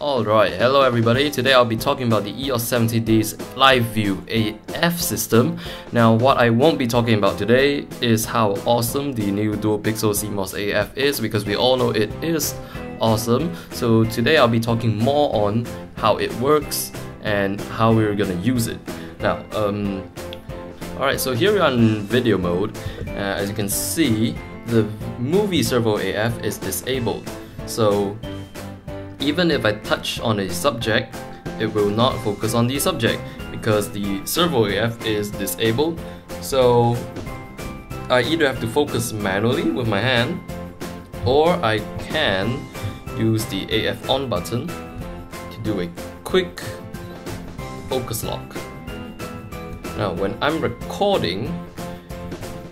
Alright, hello everybody. Today I'll be talking about the EOS 70D's Live View AF system. Now what I won't be talking about today is how awesome the new dual pixel CMOS AF is because we all know it is awesome. So today I'll be talking more on how it works and how we're gonna use it. Now, um, alright, so here we are in video mode. Uh, as you can see, the movie servo AF is disabled. So even if I touch on a subject, it will not focus on the subject because the servo AF is disabled. So I either have to focus manually with my hand or I can use the AF on button to do a quick focus lock. Now when I'm recording,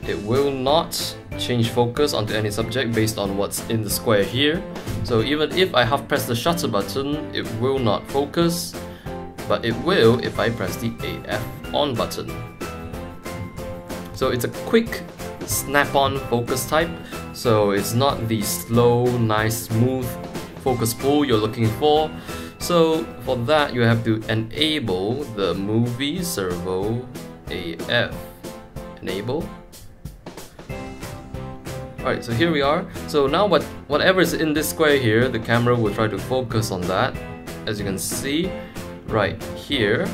it will not change focus onto any subject based on what's in the square here. So even if I half press the shutter button, it will not focus, but it will if I press the AF on button. So it's a quick snap-on focus type, so it's not the slow, nice, smooth focus pull you're looking for. So for that, you have to enable the movie servo AF. Enable Alright, so here we are. So now what whatever is in this square here, the camera will try to focus on that. As you can see, right here.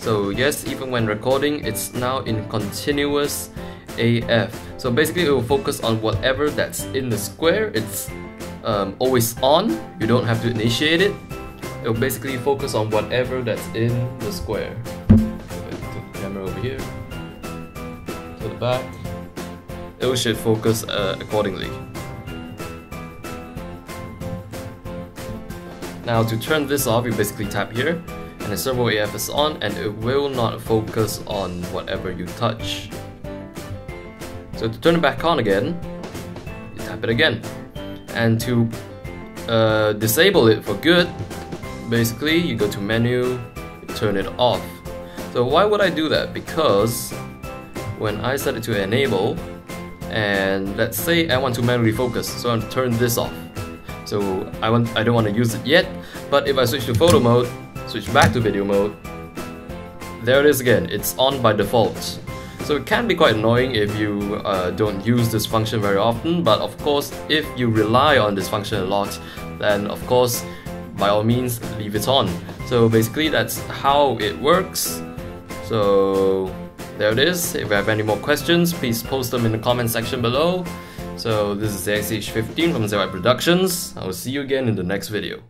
So yes, even when recording, it's now in continuous AF. So basically it will focus on whatever that's in the square. It's um, always on. You don't have to initiate it. It will basically focus on whatever that's in the square. the camera over here. To the back it should focus uh, accordingly. Now to turn this off, you basically tap here, and the servo AF is on, and it will not focus on whatever you touch. So to turn it back on again, you tap it again. And to uh, disable it for good, basically you go to menu, turn it off. So why would I do that? Because when I set it to enable, and let's say I want to manually focus, so I want to turn this off. So I want I don't want to use it yet, but if I switch to photo mode, switch back to video mode, there it is again, it's on by default. So it can be quite annoying if you uh, don't use this function very often, but of course if you rely on this function a lot, then of course by all means leave it on. So basically that's how it works. So there it is. If you have any more questions, please post them in the comment section below. So this is XH15 from ZY Productions. I will see you again in the next video.